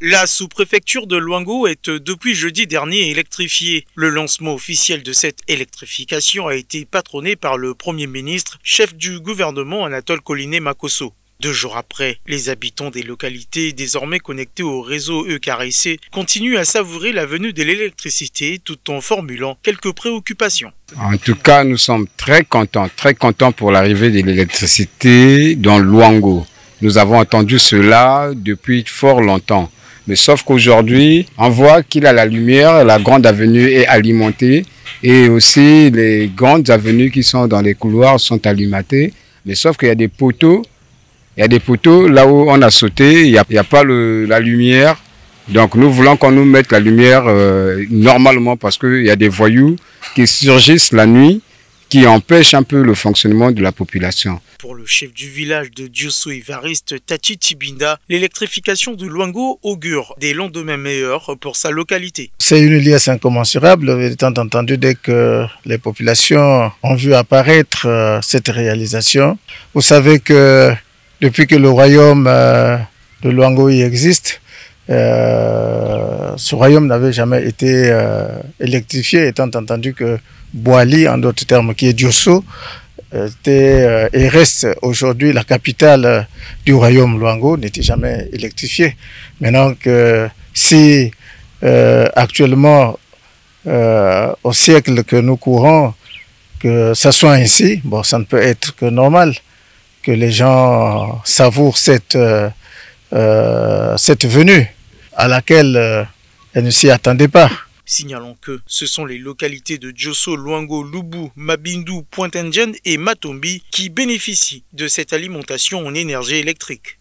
La sous-préfecture de Luango est depuis jeudi dernier électrifiée. Le lancement officiel de cette électrification a été patronné par le Premier ministre, chef du gouvernement Anatole Collinet Makosso. Deux jours après, les habitants des localités désormais connectés au réseau EKRC continuent à savourer la venue de l'électricité tout en formulant quelques préoccupations. En tout cas, nous sommes très contents, très contents pour l'arrivée de l'électricité dans Luango. Nous avons entendu cela depuis fort longtemps. Mais sauf qu'aujourd'hui, on voit qu'il a la lumière, la grande avenue est alimentée et aussi les grandes avenues qui sont dans les couloirs sont alimentées. Mais sauf qu'il y a des poteaux il y a des poteaux, là où on a sauté, il n'y a, pas la lumière. Donc nous voulons qu'on nous mette la lumière euh, normalement parce qu'il y a des voyous qui surgissent la nuit qui empêchent un peu le fonctionnement de la population. Pour le chef du village de Diosso Ivariste Tati Tibinda, l'électrification de Luango augure des lendemains meilleurs pour sa localité. C'est une liesse incommensurable, étant entendu dès que les populations ont vu apparaître euh, cette réalisation. Vous savez que depuis que le royaume euh, de Luango y existe, euh, ce royaume n'avait jamais été euh, électrifié, étant entendu que Boali, en d'autres termes, qui est Diosso, était et reste aujourd'hui la capitale du royaume Luango, n'était jamais électrifié. Maintenant que si actuellement, au siècle que nous courons, que ça soit ainsi, bon, ça ne peut être que normal que les gens savourent cette, euh, euh, cette venue à laquelle euh, elles ne s'y attendaient pas. Signalons que ce sont les localités de Djosso, Luango, Lubu, Mabindu, Pointe-Indienne et Matombi qui bénéficient de cette alimentation en énergie électrique.